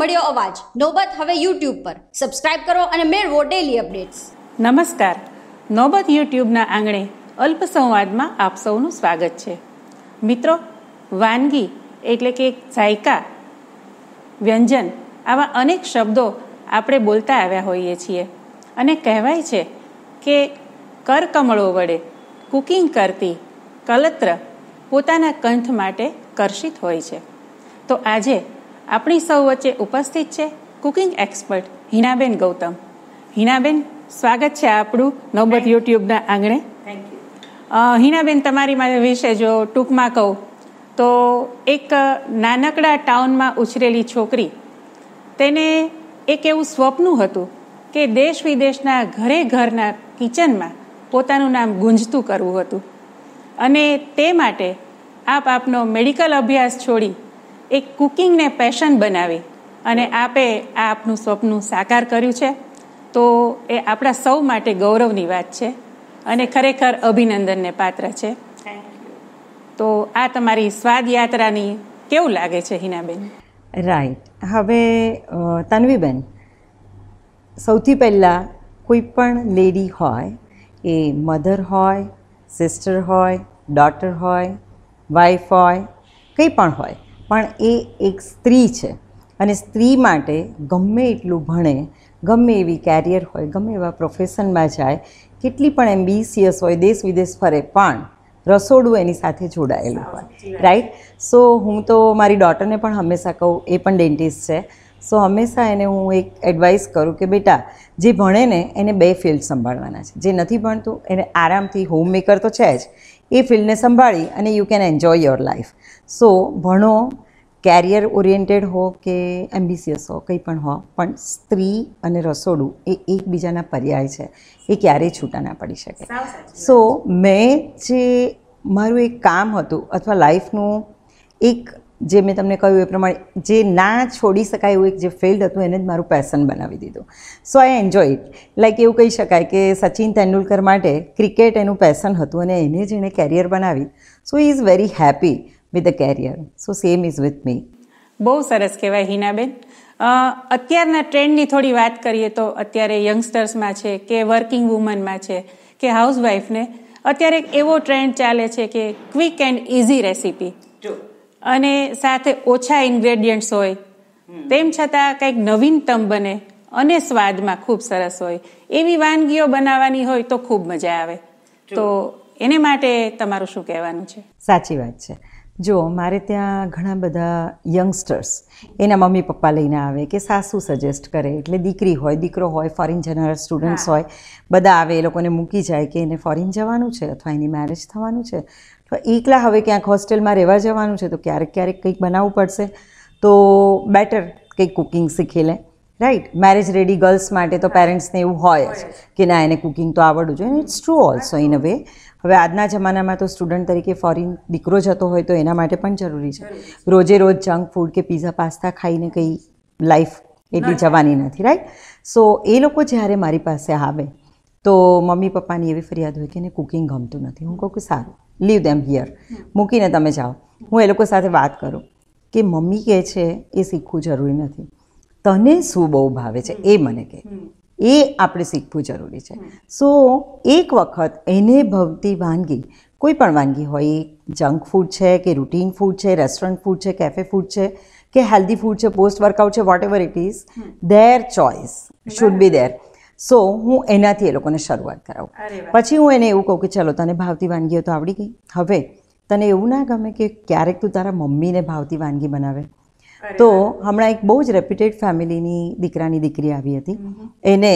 મળ્યો અવાજ. નોબત હવે યુટ્યુબ પર. સબસ્ક્રાઇબ કરો અને મેળવો ડેલી અપડેટ્સ નમસ્કાર. નોબત યુટ્યુબના આંગણે અલ્પ સંવાદમાં આપ સૌનું સ્વાગત છે. મિત્રો, વાનગી એટલે કે જાયકા, વ્યંજન આવા અનેક શબ્દો આપણે બોલતા આવ્યા હોઈએ છીએ. અને કહેવાય છે કે કરકમળો વડે કુકિંગ કરતી કલત્ર પોતાના કંઠ માટે કર્ષિત હોય છે. તો આજે આપણી સૌ વચ્ચે ઉપસ્થિત છે કુકિંગ એક્સપર્ટ હિનાબેન ગૌતમ. હિનાબેન સ્વાગત છે આપણું નવબત યુટ્યુબના આંગણે. હિનાબેન તમારી મારે વિશે જો ટૂંકમાં કહું તો એક નાનકડા ટાઉનમાં ઉછરેલી છોકરી તેને એક એવું સ્વપ્ન હતું કે દેશ વિદેશના ઘરે ઘરના કિચનમાં પોતાનું નામ ગુંજતું કરવું હતું. અને તે માટે આપ આપનો મેડિકલ અભ્યાસ છોડી એક કુકિંગને પેશન બનાવી અને આપે આ આપનું સ્વપ્ન સાકાર કર્યું છે. તો એ આપણા સૌ માટે ગૌરવની વાત છે અને ખરેખર અભિનંદનને પાત્ર છે. તો આ તમારી સ્વાદ યાત્રાની કેવું લાગે છે, હિનાબેન? રાઈટ હવે તન્વીબેન, સૌથી પહેલાં કોઈ પણ લેડી હોય, એ મધર હોય સિસ્ટર હોય ડોટર હોય વાઈફ હોય, કંઈ પણ હોય પણ એ એક સ્ત્રી છે. અને સ્ત્રી માટે ગમે એટલું ભણે, ગમે એવી કેરિયર હોય, ગમે એવા પ્રોફેશનમાં જાય, કેટલી પણ એમ્બિસિયસ હોય, દેશ વિદેશ ફરે, પણ રસોડું એની સાથે જોડાયેલું હોય. રાઈટ સો હું તો મારી ડોટરને પણ હંમેશા કહું, એ પણ ડેન્ટિસ્ટ છે. સો હંમેશા એને હું એક એડવાઇસ કરું કે, બેટા, જે ભણે ને, એને બે ફિલ્ડ સંભાળવાના છે. જે નથી ભણતું, એને આરામથી હોમ મેકર તો છે જ. એ ફિલ્ડને સંભાળી અને you can enjoy your life so ભણો કેરિયર ઓરિએન્ટેડ હો કે એમ્બિસિયસ હો કંઈ પણ હો પણ સ્ત્રી અને રસોડું એ એકબીજાના પર્યાય છે. એ ક્યારેય છૂટા ના પડી શકે. સો મેં જે મારું એક કામ હતું અથવા લાઈફનું એક જે મેં તમને કહ્યું એ પ્રમાણે જે ના છોડી શકાય એવું એક જે ફિલ્ડ હતું એને જ મારું પેશન બનાવી દીધું. So I enjoy it like એવું કહી શકાય કે સચિન તેંડુલકર માટે ક્રિકેટ એનું પેશન હતું અને એને જ એણે કેરિયર બનાવી. So he is very happy with the career so same is with me બહુ સરસ કહેવાય હિનાબેન. અત્યારના ટ્રેન્ડની થોડી વાત કરીએ તો અત્યારે યંગસ્ટર્સમાં છે કે વર્કિંગ વુમનમાં છે કે હાઉસવાઈફને અત્યારે એક એવો ટ્રેન્ડ ચાલે છે કે ક્વિક એન્ડ ઇઝી રેસીપી અને સાથે ઓછા ઇન્ગ્રેડિયન્ટ્સ હોય. તેમ છતાં કંઈક નવીનતમ બને અને સ્વાદમાં ખૂબ સરસ હોય. એવી વાનગીઓ બનાવવાની હોય તો ખૂબ મજા આવે. તો એને માટે તમારું શું કહેવાનું છે? સાચી વાત છે. જો મારે ત્યાં ઘણા બધા યંગસ્ટર્સ એના મમ્મી પપ્પા લઈને આવે કે સાસુ સજેસ્ટ કરે. એટલે દીકરી હોય દીકરો હોય ફોરેન જનાર સ્ટુડન્ટ્સ હોય બધા આવે એ લોકોને મૂકી જાય કે એને ફોરેન જવાનું છે અથવા એની મેરેજ થવાનું છે. તો એકલા હવે ક્યાંક હોસ્ટેલમાં રહેવા જવાનું છે તો ક્યારેક ક્યારેક કંઈક બનાવવું પડશે. તો બેટર કંઈક કુકિંગ શીખી લે. રાઈટ મેરેજ રેડી ગર્લ્સ માટે તો પેરેન્ટ્સને એવું હોય જ કે ના એને કુકિંગ તો આવડવું જોઈએ. It's true also in a way હવે આજના જમાનામાં તો સ્ટુડન્ટ તરીકે ફોરિન દીકરો જતો હોય તો એના માટે પણ જરૂરી છે. રોજે રોજ જંક ફૂડ કે પીઝા પાસ્તા ખાઈને કંઈ લાઈફ એટલી જવાની નથી રાઈટ સો એ લોકો જ્યારે મારી પાસે આવે તો મમ્મી પપ્પાની એવી ફરિયાદ હોય કે એને કુકિંગ ગમતું નથી. હું કહું કે સારું. લીવ દેમ હિયર મૂકીને તમે જાઓ. હું એ લોકો સાથે વાત કરું કે મમ્મી કહે છે, એ શીખવું જરૂરી નથી. તને શું બહુ ભાવે છે? એ મને કહે. એ આપણે શીખવું જરૂરી છે. સો, એક વખત એને ભવતી વાનગી, કોઈ પણ વાનગી હોય, જંક ફૂડ છે કે રૂટીન ફૂડ છે, રેસ્ટોરન્ટ ફૂડ છે, કેફે ફૂડ છે, કે હેલ્ધી ફૂડ છે, પોસ્ટ વર્કઆઉટ છે whatever it is their choice should be there so હું એનાથી એ લોકોને શરૂઆત કરાવું. પછી હું એને એવું કહું કે ચલો તને ભાવતી વાનગીઓ તો આવડી ગઈ. હવે તને એવું ના ગમે કે ક્યારેક તું તારા મમ્મીને ભાવતી વાનગી બનાવે. તો હમણાં એક બહુ જ રેપ્યુટેડ ફેમિલીની દીકરાની દીકરી આવી હતી. એને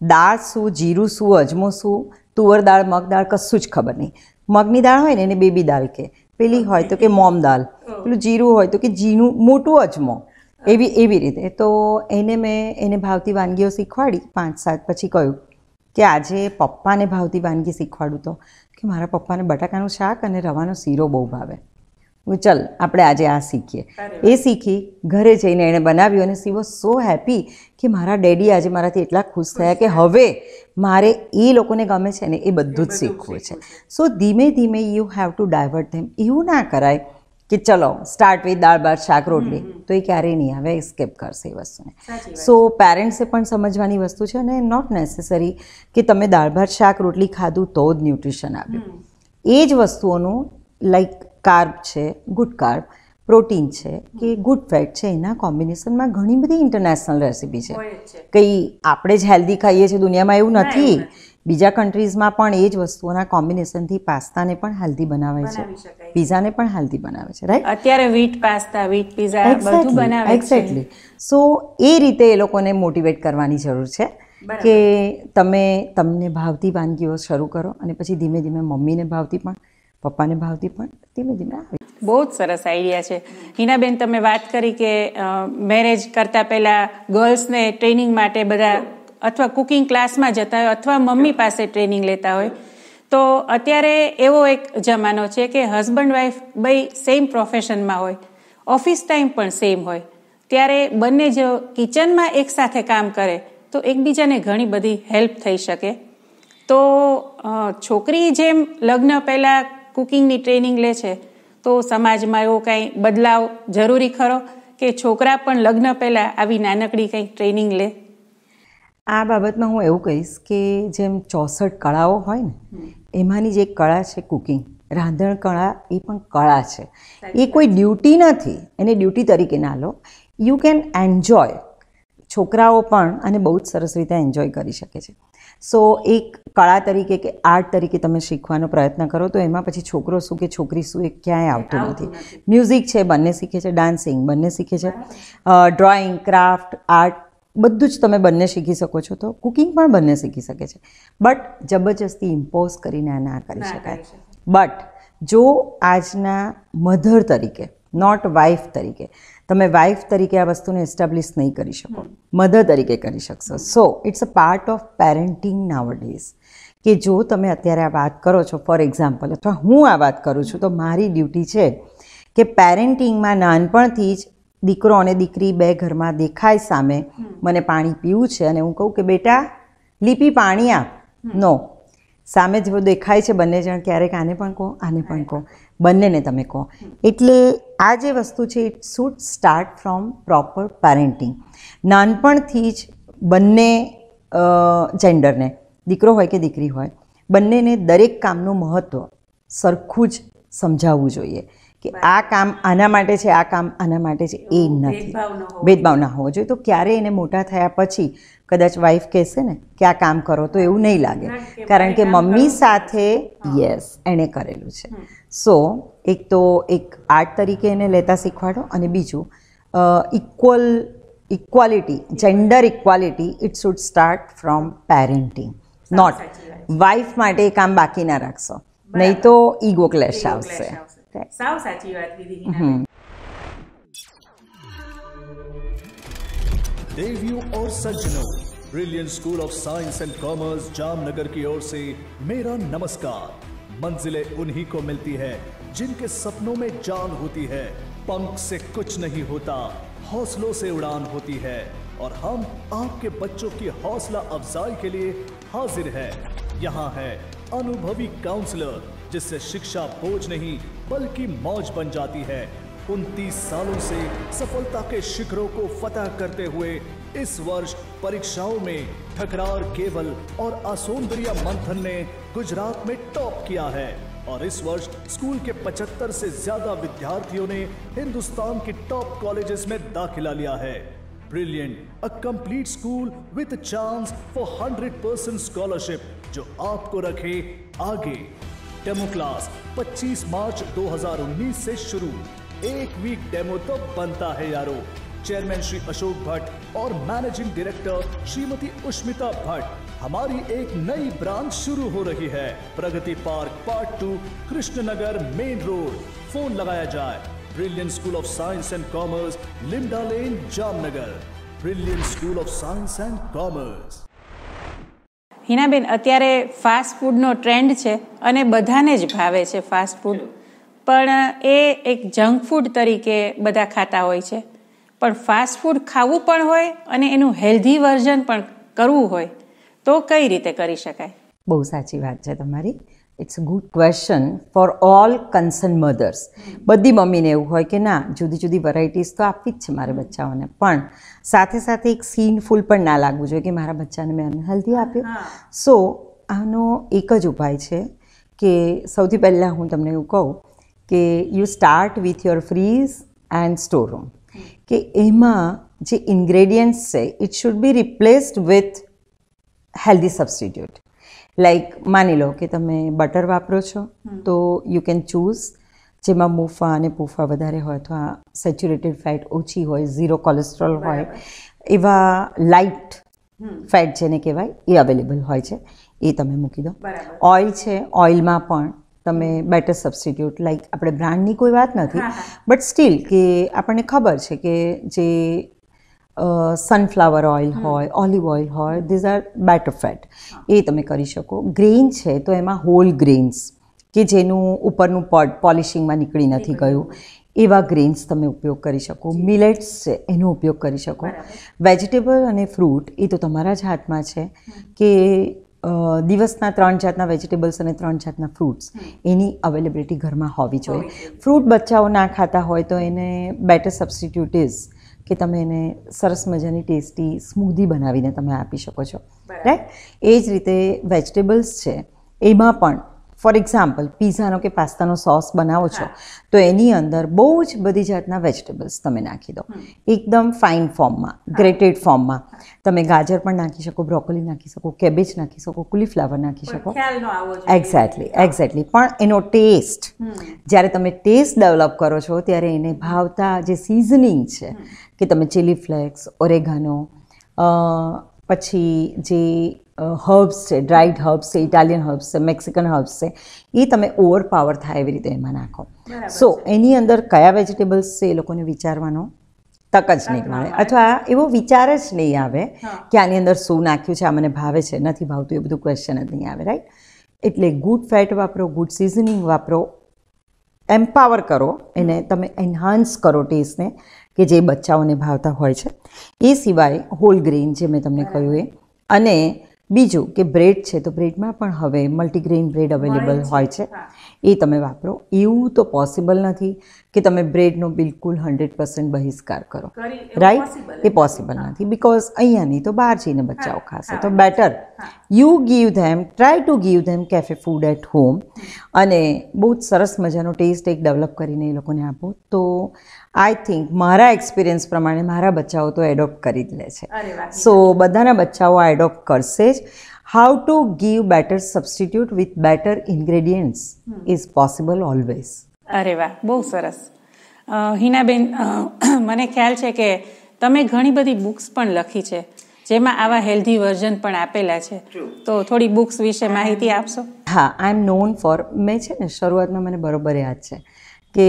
દાળ શું જીરું શું અજમો શું તુવર દાળ મગ દાળ કશું જ ખબર નહીં. મગની દાળ હોય ને એને બેબી દાળ કે પેલી હોય તો કે મોમ દાળ. પેલું જીરું હોય તો કે જીનું મોટું અજમો. એવી એવી રીતે. તો એને મેં એને ભાવતી વાનગીઓ શીખવાડી પાંચ સાત પછી કહ્યું કે આજે પપ્પાને ભાવતી વાનગી શીખવાડું તો. કે મારા પપ્પાને બટાકાનું શાક અને રવાનો શીરો બહુ ભાવે. ચલ આપણે આજે આ શીખીએ. એ શીખી ઘરે જઈને એણે બનાવ્યું અને સી વોઝ સો હેપી કે મારા ડેડી આજે મારાથી એટલા ખુશ થયા કે હવે મારે એ લોકોને ગમે છે ને એ બધું જ શીખવું છે. સો ધીમે ધીમે you have to divert them એવું ના કરાય. કે ચલો સ્ટાર્ટ વિથ દાળ ભાત શાક રોટલી. તો એ ક્યારેય નહીં આવે સ્કેપ કરશે એ વસ્તુને. સો પેરેન્ટ્સે પણ સમજવાની વસ્તુ છે અને નોટ નેસેસરી કે તમે દાળ ભાત શાક રોટલી ખાધું તો જ ન્યુટ્રિશન આપ્યું એ જ વસ્તુઓનું લાઈક કાર્બ છે ગુડ કાર્બ પ્રોટીન છે કે ગુડ ફેટ છે એના કોમ્બિનેશનમાં ઘણી બધી ઇન્ટરનેશનલ રેસીપી છે. કંઈ આપણે જ હેલ્ધી ખાઈએ છીએ દુનિયામાં એવું નથી. બીજા કન્ટ્રીઝમાં પણ એ જ વસ્તુઓના કોમ્બિનેશનથી પાસ્તાને પણ હેલ્ધી બનાવે છે. પીઝાને પણ હેલ્ધી બનાવે છે રાઈટ અત્યારે વીટ પાસ્તા વીટ પીઝા બધું બનાવે એક્ઝેક્ટલી સો એ રીતે એ લોકોને મોટિવેટ કરવાની જરૂર છે કે તમે તમને ભાવતી વાનગીઓ શરૂ કરો અને પછી ધીમે ધીમે મમ્મીને ભાવતી પણ પપ્પાને ભાવતી પણ ધીમે ધીમે આવે. બહુ જ સરસ આઈડિયા છે. હિનાબેન તમે વાત કરી કે મેરેજ કરતા પહેલા ગર્લ્સને ટ્રેનિંગ માટે બધા અથવા કુકિંગ ક્લાસમાં જતા હોય અથવા મમ્મી પાસે ટ્રેનિંગ લેતા હોય તો અત્યારે એવો એક જમાનો છે કે હસબન્ડ વાઈફ બઈ સેમ પ્રોફેશનમાં હોય ઓફિસ ટાઈમ પણ સેમ હોય. ત્યારે બંને જો કિચનમાં એકસાથે કામ કરે તો એકબીજાને ઘણી બધી હેલ્પ થઈ શકે. તો છોકરી જેમ લગ્ન પહેલાં કુકિંગની ટ્રેનિંગ લે છે તો સમાજમાં એવો કાંઈ બદલાવ જરૂરી ખરો? કે છોકરા પણ લગ્ન પહેલાં આવી નાનકડી કંઈક ટ્રેનિંગ લે? આ બાબતમાં હું એવું કહીશ કે જેમ ચોસઠ કળાઓ હોય ને એમાંની જે કળા છે કુકિંગ રાંધણ કળા એ પણ કળા છે. એ કોઈ ડ્યુટી નથી એને ડ્યુટી તરીકે ના લો. યુ કેન એન્જોય છોકરાઓ પણ આને બહુ જ સરસ રીતે એન્જોય કરી શકે છે. સો એક કળા તરીકે કે આર્ટ તરીકે તમે શીખવાનો પ્રયત્ન કરો તો એમાં પછી છોકરો શું કે છોકરી શું એ ક્યાંય આવતું નથી. મ્યુઝિક છે બંને શીખે છે ડાન્સિંગ બંને શીખે છે. ડ્રોઈંગ ક્રાફ્ટ આર્ટ બધું જ તમે બંને શીખી શકો છો તો કુકિંગ પણ બંને શીખી શકે છે. બટ જબરજસ્તી ઇમ્પોઝ કરીને આ ના કરી શકાય. બટ જો આજના મધર તરીકે નોટ વાઇફ તરીકે તમે વાઇફ તરીકે આ વસ્તુને એસ્ટાબ્લિશ નહીં કરી શકો. મધર તરીકે કરી શકશો. So it's a part of parenting nowadays કે જો તમે અત્યારે આ વાત કરો છો ફોર એક્ઝામ્પલ અથવા હું આ વાત કરું છું તો મારી ડ્યુટી છે કે પેરેન્ટિંગમાં નાનપણથી જ દીકરો અને દીકરી બે ઘરમાં દેખાય સામે મને પાણી પીવું છે અને હું કહું કે બેટા લીપી પાણી આપ. નો. સામે જેવો દેખાય છે બંને જણ ક્યારેક આને પણ કહો આને પણ કહો. બંનેને તમે કહો. એટલે આ જે વસ્તુ છે it should start from proper parenting નાનપણથી જ બંને જેન્ડરને દીકરો હોય કે દીકરી હોય બંનેને દરેક કામનું મહત્ત્વ સરખું જ સમજાવવું જોઈએ. કે આ કામ આના માટે છે આ કામ આના માટે છે એ નથી. ભેદભાવ ના હોવો જોઈએ. તો ક્યારે એને મોટા થયા પછી કદાચ વાઈફ કહેશે ને કે આ કામ કરો તો એવું નહીં લાગે. કારણ કે મમ્મી સાથે યસ એણે કરેલું છે. સો એક તો એક આર્ટ તરીકે એને લેતા શીખવાડો અને બીજું equal equality gender equality it should start from parenting not wife માટે એ કામ બાકી ના રાખશો. નહીં તો ઈગો ક્લેશ આવશે. સાવ સાચી વાત કીધી देवियों और सज्जनों brilliant school of science and commerce Jamnagar की ओर से मेरा नमस्कार मंजिलें उन्हीं को मिलती है जिनके सपनों में जान होती है पंख से कुछ नहीं होता हौसलों से उड़ान होती है और हम आपके बच्चों की हौसला अफजाई के लिए हाजिर है यहाँ है अनुभवी काउंसलर जिससे शिक्षा बोझ नहीं बल्कि मौज बन जाती है। उनतीस सालों से सफलता के शिखरों को फतह करते हुए इस वर्ष परीक्षाओं में ठकरार केवल और आसोंदरिया मंथन ने गुजरात में टॉप किया है। और इस वर्ष स्कूल के 75 से ज़्यादा विद्यार्थियों ने हिंदुस्तान के टॉप कॉलेजेस में दाखिला लिया है। Brilliant, a complete school with chance for 100% scholarship, जो आपको रखे आगे। डेमो क्लास 25 मार्च 2019 से शुरू। एक वीक डेमो तो बनता है यारो। चेयरमैन श्री अशोक भट्ट और मैनेजिंग डायरेक्टर श्रीमती उष्मिता भट्ट। हमारी एक नई ब्रांच शुरू हो रही है। Pragati park part two Krishnanagar main road phone लगाया जाए। Brilliant school of science and commerce Linda lane Jamnagar brilliant school of science and commerce Hinaben અત્યારે ફાસ્ટ ફૂડનો ટ્રેન્ડ છે અને બધાને જ ભાવે છે ફાસ્ટ ફૂડ પણ એ એક જંક ફૂડ તરીકે બધા ખાતા હોય છે. પણ ફાસ્ટ ફૂડ ખાવું પણ હોય અને એનું હેલ્ધી વર્ઝન પણ કરવું હોય તો કઈ રીતે કરી શકાય? બહુ સાચી વાત છે તમારી. It's a good question for all concern mothers બધી મમ્મીને એવું હોય કે ના જુદી જુદી વેરાયટીઝ તો આપવી જ છે મારે બચ્ચાઓને. પણ સાથે સાથે એક સીનફુલ પણ ના લાગવું જોઈએ કે મારા બચ્ચાને મેં અનહેલ્ધી આપ્યું. સો આનો એક જ ઉપાય છે કે સૌથી પહેલાં હું તમને એવું કહું કે you start with your fridge and store room કે એમાં જે ઇન્ગ્રેડિયન્ટ્સ છે it should be replaced with healthy substitute like માની લો કે તમે બટર વાપરો છો તો યુ કેન ચૂઝ જેમાં મૂફા અને પૂફા વધારે હોય અથવા સેચ્યુરેટેડ ફેટ ઓછી હોય ઝીરો કોલેસ્ટ્રોલ હોય એવા લાઇટ ફેટ જેને કહેવાય એ અવેલેબલ હોય છે. એ તમે મૂકી દો. ઓઇલ છે ઓઇલમાં પણ તમે બેટર સબસ્ટિટ્યૂટ લાઈક આપણે બ્રાન્ડની કોઈ વાત નથી બટ સ્ટીલ કે આપણને ખબર છે કે જે સનફ્લાવર ઓઇલ હોય ઓલિવ ઓઇલ હોય ધીઝ આર બેટર ફેટ એ તમે કરી શકો. ગ્રેઇન છે તો એમાં હોલ ગ્રેઇન્સ કે જેનું ઉપરનું પડ પોલિશિંગમાં નીકળી નથી ગયું. એવા ગ્રેન્સ તમે ઉપયોગ કરી શકો. મિલેટ્સ છે એનો ઉપયોગ કરી શકો. વેજીટેબલ અને ફ્રૂટ એ તો તમારા જ હાથમાં છે. કે દિવસના ત્રણ જાતના વેજીટેબલ્સ અને ત્રણ જાતના ફ્રૂટ્સ એની અવેલેબિલિટી ઘરમાં હોવી જોઈએ. ફ્રૂટ બચ્ચાઓ ના ખાતા હોય તો એને બેટર સબસ્ટિટ્યૂટ ઇઝ કે તમે એને સરસ મજાની ટેસ્ટી સ્મૂધી બનાવીને તમે આપી શકો છો. રાઈટ એ જ રીતે વેજીટેબલ્સ છે એમાં પણ ફોર એક્ઝામ્પલ પીઝાનો કે પાસ્તાનો સોસ બનાવો છો તો એની અંદર બહુ જ બધી જાતના વેજીટેબલ્સ તમે નાખી દો. એકદમ ફાઇન ફોર્મમાં ગ્રેટેડ ફોર્મમાં. તમે ગાજર પણ નાખી શકો બ્રોકોલી નાખી શકો કેબેજ નાખી શકો કુલીફ્લાવર નાખી શકો. એક્ઝેક્ટલી એક્ઝેક્ટલી પણ એનો ટેસ્ટ જ્યારે તમે ટેસ્ટ ડેવલપ કરો છો ત્યારે એને ભાવતા જે સિઝનિંગ છે કે તમે ચીલી ફ્લેક્સ ઓરેગાનો પછી જે હર્બ્સ છે ડ્રાઈડ હર્બ્સ છે ઇટાલિયન હર્બ્સ છે મેક્સિકન હર્બ્સ છે એ તમે ઓવર પાવર થાય એવી રીતે એમાં નાખો. સો એની અંદર કયા વેજીટેબલ્સ છે એ લોકોને વિચારવાનો તક જ નહીં મળે. અથવા એવો વિચાર જ નહીં આવે કે આની અંદર શું નાખ્યું છે આ મને ભાવે છે નથી ભાવતું એ બધું ક્વેશ્ચન જ નહીં આવે રાઈટ એટલે ગુડ ફેટ વાપરો ગુડ સિઝનિંગ વાપરો એમ્પાવર કરો એને તમે એન્હાન્સ કરો ટેસ્ટને કે જે બચ્ચાઓને ભાવતા હોય છે. એ સિવાય હોલ ગ્રેઇન જે મેં તમને કહ્યું એ. અને બીજું કે બ્રેડ છે તો બ્રેડમાં પણ હવે મલ્ટીગ્રેઇન બ્રેડ અવેલેબલ હોય છે. એ તમે વાપરો. એવું તો પોસિબલ નથી કે તમે બ્રેડનો બિલકુલ હંડ્રેડ પર્સન્ટ બહિષ્કાર કરો. રાઈટ એ પોસિબલ નથી બિકોઝ અહીંયાની તો બહાર જઈને બચ્ચાઓ ખાશે. તો better you give them try to give them cafe food at home. અને બહુ જ સરસ મજાનો ટેસ્ટ એક ડેવલપ કરીને એ લોકોને આપો. તો આઈ થિંક મારા એક્સપિરિયન્સ પ્રમાણે મારા બચ્ચાઓ તો એડોપ્ટ કરી જ લે છે. સો બધાના બચ્ચાઓ આ એડોપ્ટ કરશે જ. How to give better substitute with better ingredients is possible always અરે વાહ બહુ સરસ. હિનાબેન મને ખ્યાલ છે કે તમે ઘણી બધી બુક્સ પણ લખી છે જેમાં આવા હેલ્ધી વર્ઝન પણ આપેલા છે. તો થોડી બુક્સ વિશે માહિતી આપશો? હા આઈ એમ નોન ફોર મેં છે ને શરૂઆતમાં મને બરોબર યાદ છે કે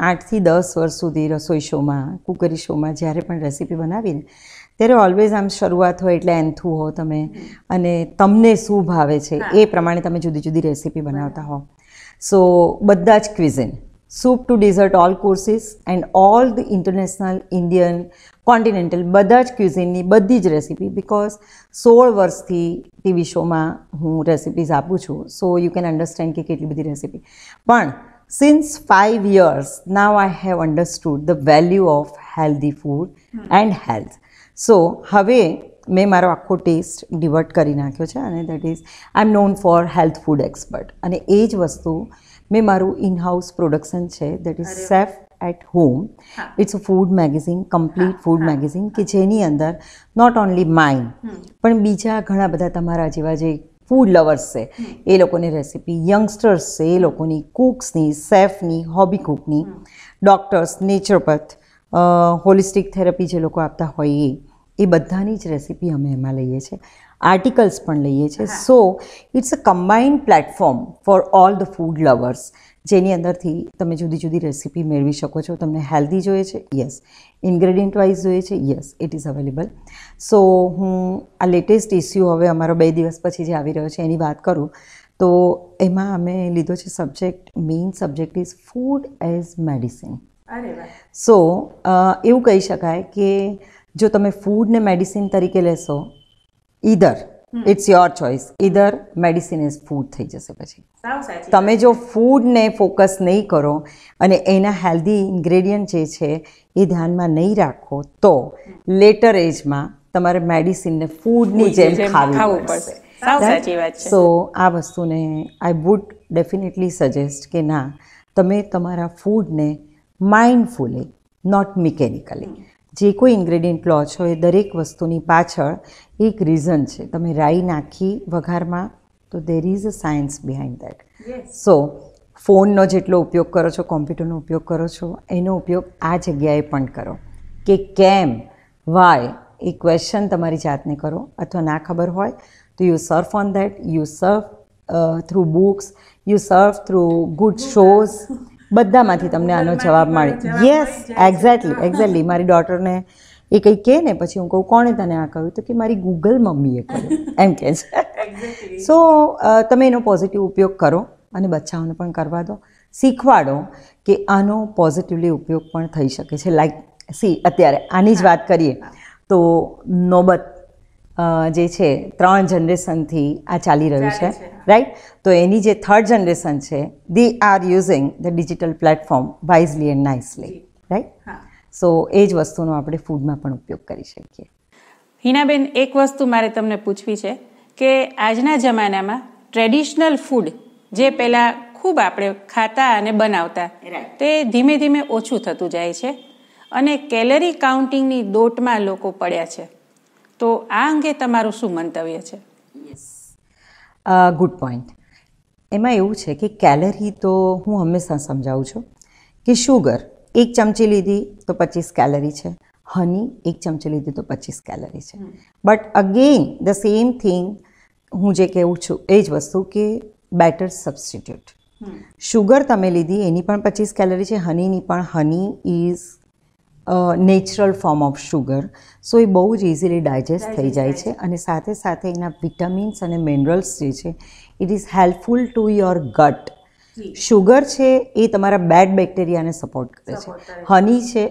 આઠથી દસ વર્ષ સુધી રસોઈ શોમાં કુકરી શોમાં જ્યારે પણ રેસીપી બનાવીને ત્યારે ઓલવેઝ આમ શરૂઆત હોય એટલે એન્થું હો તમે. અને તમને શું ભાવે છે એ પ્રમાણે તમે જુદી જુદી રેસીપી બનાવતા હો. સો બધા જ cuisine soup to dessert all courses and all the international Indian continental બધા જ ક્યુઝિનની બધી જ રેસીપી બિકોઝ સોળ વર્ષથી ટીવી શોમાં હું રેસિપીઝ આપું છું. સો યુ કેન અન્ડરસ્ટેન્ડ કે કેટલી બધી રેસીપી પણ since five years now I have understood the value of healthy food and health so હવે મેં મારો આખો ટેસ્ટ ડિવર્ટ કરી નાખ્યો છે અને that is I am known for health food expert અને એ જ વસ્તુ મેં મારું ઇન હાઉસ પ્રોડક્શન છે that is safe at home it's a food magazine complete food magazine કે જેની અંદર નોટ ઓન્લી માઇન પણ બીજા ઘણા બધા તમારા જેવા જે ફૂડ લવર્સ છે એ લોકોની રેસિપી યંગસ્ટર્સ છે એ લોકોની કુક્સની સેફની હોબી કુકની ડૉક્ટર્સ નેચરોપેથ હોલિસ્ટિક થેરપી જે લોકો આપતા હોય એ એ બધાની જ રેસિપી અમે એમાં લઈએ છીએ. આર્ટિકલ્સ પણ લઈએ છીએ. So it's a combined platform for all the food lovers જેની અંદરથી તમે જુદી જુદી રેસિપી મેળવી શકો છો. તમને હેલ્ધી જોઈએ છે? યસ ઇન્ગ્રેડિયન્ટ વાઇઝ જોઈએ છે? Yes it is available so હું આ લેટેસ્ટ ઇસ્યુ હવે અમારો બે દિવસ પછી જે આવી રહ્યો છે એની વાત કરું. તો એમાં અમે લીધો છે subject main subject is food as medicine so એવું કહી શકાય કે જો તમે ફૂડને મેડિસિન તરીકે લેશો either it's your choice either medicine is food થઈ જશે પછી. તમે જો ફૂડને ફોકસ નહીં કરો અને એના હેલ્ધી ઇન્ગ્રેડિયન્ટ જે છે એ ધ્યાનમાં નહીં રાખો તો લેટર એજમાં તમારે મેડિસિનને ફૂડની જેમ ખાવી પડશે. સો આ વસ્તુને આઈ વુડ ડેફિનેટલી સજેસ્ટ કે ના તમે તમારા ફૂડને માઇન્ડફુલી નોટ મિકેનિકલી જે કોઈ ઇન્ગ્રેડિયન્ટ લો છો એ દરેક વસ્તુની પાછળ એક રીઝન છે. તમે રાઈ નાખી વઘારમાં તો there is a science behind that so ફોનનો જેટલો ઉપયોગ કરો છો કોમ્પ્યુટરનો ઉપયોગ કરો છો એનો ઉપયોગ આ જગ્યાએ પણ કરો. કે કેમ વાય એ ક્વેશ્ચન તમારી જાતને કરો. અથવા ના ખબર હોય તો you surf on that you surf through books you surf through good shows બધામાંથી તમને આનો જવાબ મળે. યસ એક્ઝેક્ટલી એક્ઝેક્ટલી મારી ડોટરને એ કંઈ કહે ને પછી હું કહું કોણે તને આ કહ્યું? તો કે મારી ગૂગલ મમ્મીએ કહ્યું. એમ કહે છે. સો તમે એનો પોઝિટિવ ઉપયોગ કરો અને બચ્ચાઓને પણ કરવા દો. શીખવાડો કે આનો પોઝિટિવલી ઉપયોગ પણ થઈ શકે છે. લાઈક સી અત્યારે આની જ વાત કરીએ તો નોબત જે છે ત્રણ જનરેશનથી આ ચાલી રહ્યું છે રાઈટ તો એની જે થર્ડ જનરેશન છે they are using the digital platform wisely and nicely right so એ જ વસ્તુનો આપણે ફૂડમાં પણ ઉપયોગ કરી શકીએ. હિનાબેન એક વસ્તુ મારે તમને પૂછવી છે કે આજના જમાનામાં ટ્રેડિશનલ ફૂડ જે પહેલાં ખૂબ આપણે ખાતા અને બનાવતા તે ધીમે ધીમે ઓછું થતું જાય છે અને કેલરી કાઉન્ટિંગની દોટમાં લોકો પડ્યા છે. તો આ અંગે તમારું શું મંતવ્ય છે? ગુડ પોઈન્ટ એમાં એવું છે કે કેલરી તો હું હંમેશા સમજાવું છું કે શુગર એક ચમચી લીધી તો પચીસ કેલરી છે. હની એક ચમચી લીધી તો પચીસ કેલરી છે. But again the same thing હું જે કહેવું છું એ જ વસ્તુ કે બેટર સબસ્ટિટ્યુટ શુગર તમે લીધી એની પણ પચીસ કેલરી છે. હનીની પણ. Honey is natural form of sugar so એ બહુ જ ઇઝીલી ડાયજેસ્ટ થઈ જાય છે. અને સાથે સાથે એના વિટામિન્સ અને મિનરલ્સ જે છે it is helpful to your gut sugar છે એ તમારા બેડ બેક્ટેરિયાને સપોર્ટ કરે છે. હની છે.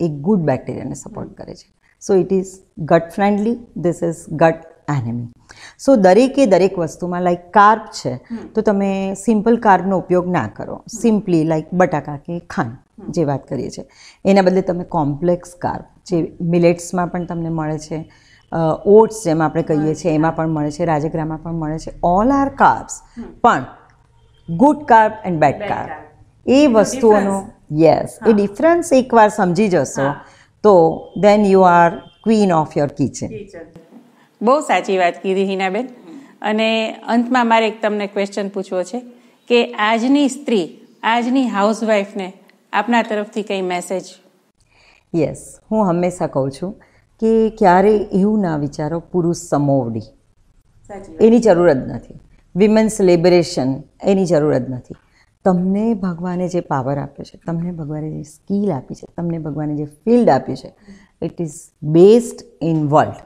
એ ગુડ બેક્ટેરિયાને સપોર્ટ કરે છે. So it is gut friendly this is gut enemy so દરેકે દરેક વસ્તુમાં લાઈક કાર્બ છે તો તમે સિમ્પલ કાર્બનો ઉપયોગ ના કરો. સિમ્પલી લાઈક બટાકા કે ખાંડ. જે વાત કરીએ છીએ. એના બદલે તમે કોમ્પ્લેક્સ કાર્બ જે મિલેટ્સમાં પણ તમને મળે છે ઓટ્સ જેમ આપણે કહીએ છીએ એમાં પણ મળે છે રાજગરામાં પણ મળે છે. ઓલ આર કાર્બ્સ પણ good carb and bad carb એ વસ્તુઓનો યસ એ ડિફરન્સ એકવાર સમજી જશો તો then you are queen of your kitchen બહુ સાચી વાત કીધી હિનાબેન. અને અંતમાં મારે એક તમને ક્વેશ્ચન પૂછવો છે કે આજની સ્ત્રી આજની હાઉસવાઈફને આપના તરફથી કંઈ મેસેજ યસ હું હંમેશા કહું છું કે ક્યારેય એવું ના વિચારો પુરુષ સમોવડી. એની જરૂર જ નથી. વિમેન્સ લિબરેશન એની જરૂર જ નથી. તમને ભગવાને જે પાવર આપ્યો છે તમને ભગવાને જે સ્કિલ આપી છે તમને ભગવાને જે ફિલ્ડ આપ્યું છે it is based in world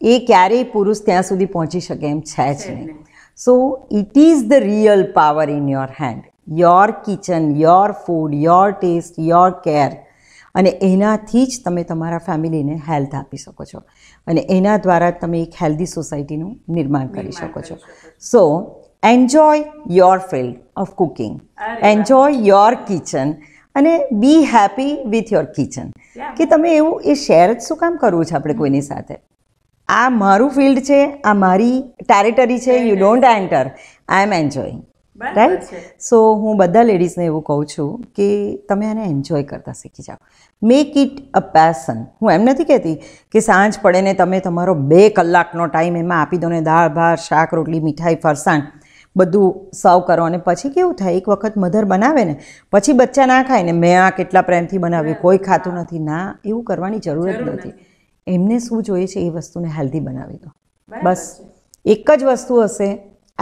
એ ક્યારેય પુરુષ ત્યાં સુધી પહોંચી શકે એમ છે જ નહીં. So it is the real power in your hand your kitchen your food your taste your care અને એનાથી જ તમે તમારા ફેમિલીને હેલ્થ આપી શકો છો. અને એના દ્વારા તમે એક હેલ્ધી સોસાયટીનું નિર્માણ કરી શકો છો. So enjoy your field of cooking enjoy your kitchen અને be happy with your kitchen કે તમે એવું એ શેર જ શું કામ કરવું છે આપણે કોઈની સાથે? આ મારું ફિલ્ડ છે આ મારી ટેરેટરી છે you don't enter I am enjoying right so હું બધા લેડીઝને એવું કહું છું કે તમે આને એન્જોય કરતા શીખી જાઓ. મેક ઇટ અ પેશન હું એમ નથી કહેતી કે સાંજ પડે ને તમે તમારો બે કલાકનો ટાઈમ એમાં આપી દો ને દાળ ભાત શાક રોટલી મીઠાઈ ફરસાણ બધું સર્વ કરો અને પછી કેવું થાય? એક વખત મધર બનાવે ને પછી બચ્ચા ના ખાય ને મેં આ કેટલા પ્રેમથી બનાવ્યું કોઈ ખાતું નથી. ના એવું કરવાની જરૂર જ નથી. એમને શું જોઈએ છે? એ વસ્તુને હેલ્ધી બનાવી દો. બસ. એક જ વસ્તુ હશે.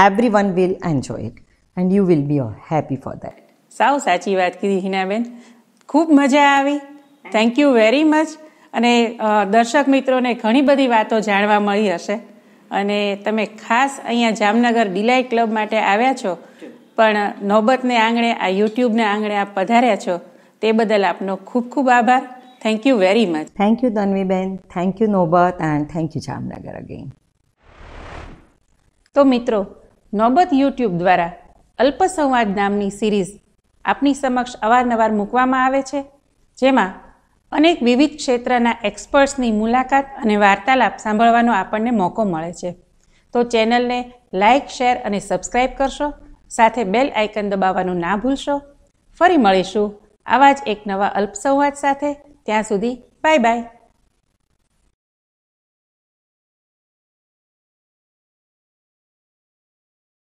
Every one will enjoy it and you will be happy for that સાવ સાચી વાત કીધી હિનાબેન. ખૂબ મજા આવી. થેન્ક યુ વેરી મચ અને દર્શક મિત્રોને ઘણી બધી વાતો જાણવા મળી હશે. અને તમે ખાસ અહીંયા જામનગર ડિલાઇટ ક્લબ માટે આવ્યા છો પણ નોબતને આંગણે આ યુટ્યુબને આંગણે આપ પધાર્યા છો તે બદલ આપનો ખૂબ ખૂબ આભાર. Thank you very much thank you Tanviben thank you Nobat and thank you Jamnagar again તો મિત્રો નોબત યુટ્યુબ દ્વારા અલ્પસંવાદ નામની સિરીઝ આપની સમક્ષ અવારનવાર મૂકવામાં આવે છે, જેમાં અનેક વિવિધ ક્ષેત્રના એક્સપર્ટ્સની મુલાકાત અને વાર્તાલાપ સાંભળવાનો આપણને મોકો મળે છે. તો ચેનલને લાઇક, શેર અને સબસ્ક્રાઇબ કરશો, સાથે બેલ આઇકન દબાવવાનું ના ભૂલશો. ફરી મળીશું આવા જ એક નવા અલ્પસંવાદ સાથે. ત્યાં સુધી બાય બાય.